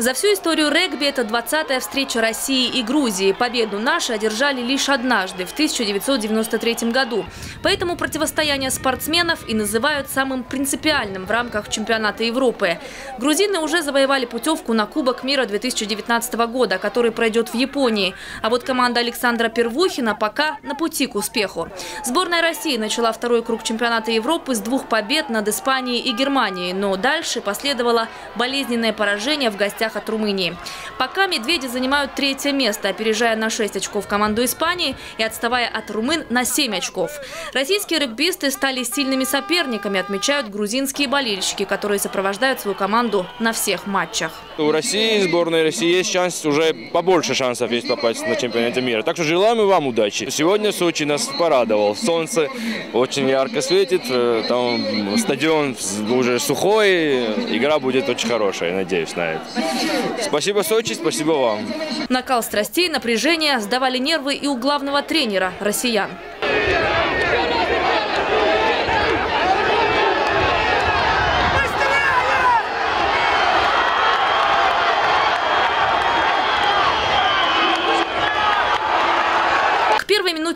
За всю историю регби это 20-я встреча России и Грузии. Победу наши одержали лишь однажды, в 1993 году. Поэтому противостояние спортсменов и называют самым принципиальным в рамках чемпионата Европы. Грузины уже завоевали путевку на Кубок мира 2019 года, который пройдет в Японии. А вот команда Александра Первухина пока на пути к успеху. Сборная России начала второй круг чемпионата Европы с двух побед над Испанией и Германией. Но дальше последовало болезненное поражение в гостях гостях от Румынии. Пока медведи занимают третье место, опережая на 6 очков команду Испании и отставая от румын на 7 очков. Российские регбисты стали сильными соперниками, отмечают грузинские болельщики, которые сопровождают свою команду на всех матчах. У России, сборной России есть шанс, уже побольше шансов есть попасть на чемпионат мира. Так что желаем и вам удачи. Сегодня Сочи нас порадовал. Солнце очень ярко светит, э, там стадион уже сухой, игра будет очень хорошая, надеюсь на это. Спасибо, Сочи, спасибо вам. Накал страстей, напряжение сдавали нервы и у главного тренера россиян.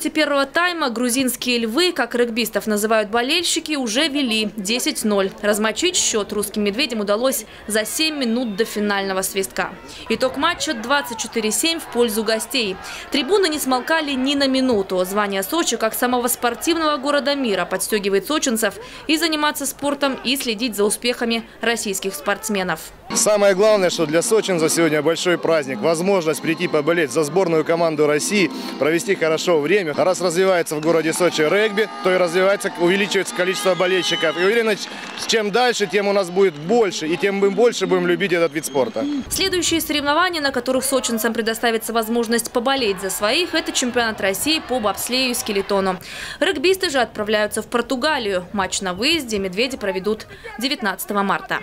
Минуте первого тайма грузинские львы, как регбистов называют болельщики, уже вели 10-0. Размочить счет русским медведям удалось за 7 минут до финального свистка. Итог матча 24-7 в пользу гостей. Трибуны не смолкали ни на минуту. Звание Сочи как самого спортивного города мира подстегивает сочинцев и заниматься спортом, и следить за успехами российских спортсменов. Самое главное, что для сочинцев сегодня большой праздник. Возможность прийти поболеть за сборную команду России, провести хорошо время. Раз развивается в городе Сочи регби, то и развивается, увеличивается количество болельщиков. И уверен, чем дальше, тем у нас будет больше, и тем мы больше будем любить этот вид спорта. Следующие соревнования, на которых сочинцам предоставится возможность поболеть за своих, это чемпионат России по бобслею и скелетону. Регбисты же отправляются в Португалию. Матч на выезде медведи проведут 19 марта.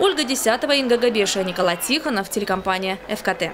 Ольга Десятова, Инга Габеша, Николай Тихонов, телекомпания «ФКТ».